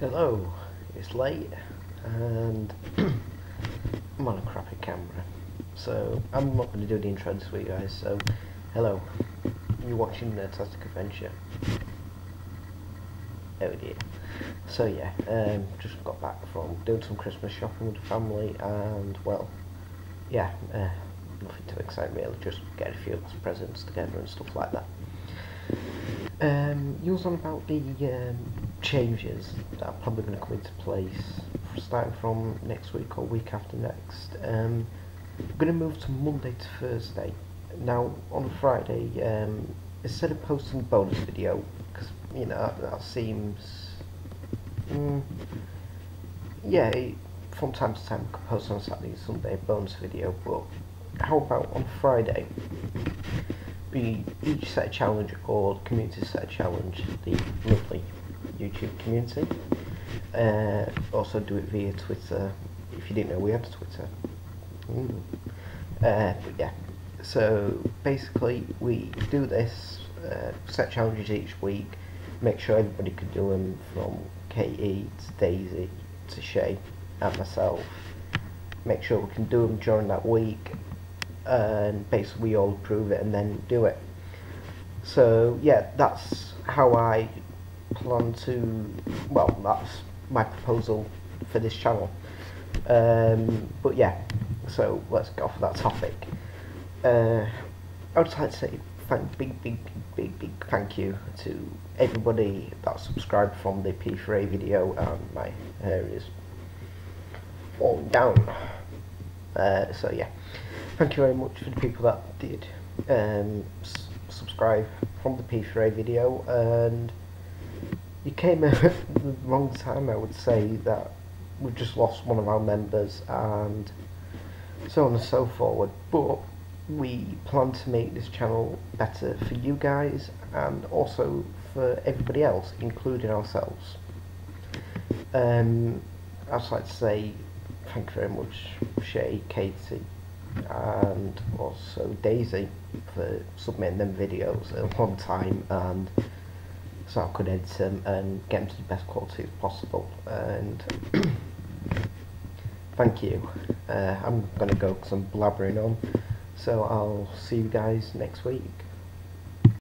Hello, it's late and I'm on a crappy camera. So I'm not going to do the intro this week guys, so hello, you're watching Nerdtastic Adventure. Oh dear. So yeah, um, just got back from doing some Christmas shopping with the family and well, yeah, uh, nothing too exciting really, just getting a few presents together and stuff like that. Um, you was on about the um, changes that are probably going to come into place starting from next week or week after next. Um, I'm going to move to Monday to Thursday. Now, on Friday, um, instead of posting bonus video, because, you know, that, that seems... Mm, yeah, from time to time I could post on Saturday and Sunday a bonus video, but how about on Friday? We each set a challenge or community set a challenge, the lovely YouTube community. Uh, also do it via Twitter. If you didn't know, we have Twitter. Ooh. Uh, yeah, so basically we do this, uh, set challenges each week, make sure everybody can do them from Katie to Daisy to Shay and myself. Make sure we can do them during that week and basically we all approve it and then do it. So yeah, that's how I plan to, well, that's my proposal for this channel. Um, but yeah, so let's go for that topic. Uh, I would like to say thank, big, big, big, big thank you to everybody that subscribed from the P4A video and my hair is falling down. Uh, so yeah, thank you very much for the people that did um, subscribe from the P4A video and you came at the wrong time I would say that we've just lost one of our members and so on and so forward. But we plan to make this channel better for you guys and also for everybody else including ourselves. Um, I'd like to say thank you very much Shay, Katie and also Daisy for submitting them videos at one time and so I could edit them and get them to the best quality as possible. And thank you. Uh, I'm gonna go because I'm blabbering on. So I'll see you guys next week